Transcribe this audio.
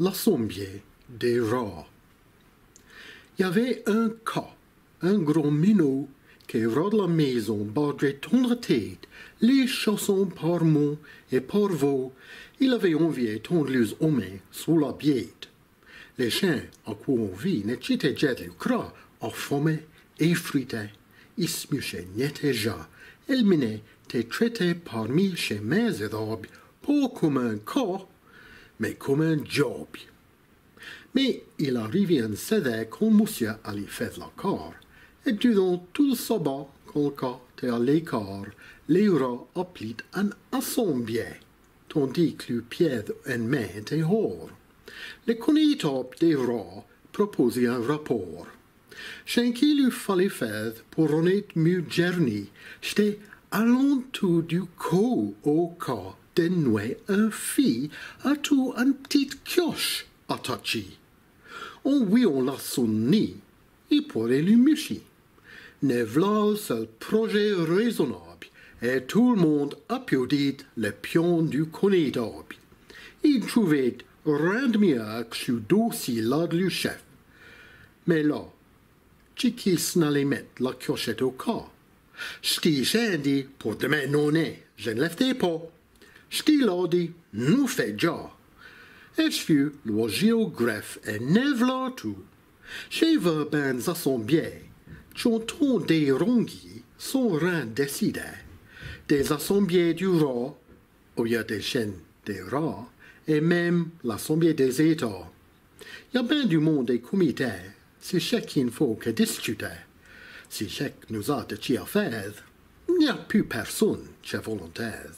l'assemblée des rats. Il y avait un cas, un gros minot, qui rôde la maison bordait tendre tête, les chansons par mots et par vaux, il avait envié tendre les hommes sous la biette. Les chiens à quoi on vit n'étaient jet le cras, affamés, effrités, ils se mûchaient ja, ils menaient et traités parmi chez mes robes, pas comme un cas, mais comme un job. Mais il arrivait un CD quand monsieur allait faire la et durant tout le sabbat, quand le à l'écart, les rats appelaient un assemblée, tandis que le pied en main hors. Le connaisseur des rats proposait un rapport. Ce qu'il fallait faire pour honnête mieux journée, c'était tout du coup au cas de nouer un fille à tout un petit kiosque attaché. En voyant la sonner, il pourrait lui mûcher. Ne voilà seul projet raisonnable, et tout le monde applaudit le pion du connaisseur. Il trouvait rien de mieux que ce dossier là de le chef. Mais là, qui qui n'allait mettre la clochette au cas? Ce qui dit pour demain non je ne pas. A déjà. Et je fus le géographe et là tout. J'ai vu ben assemblées, chantons des ronguis, sans rien décidé. Des assemblées du roi, au lieu des chaînes des rats, et même l'assemblée des États. Y a bien du monde des comités, c'est ce qu'il faut que discuter. Si chaque nous a de à faire, n'y a plus personne qui est volontaire.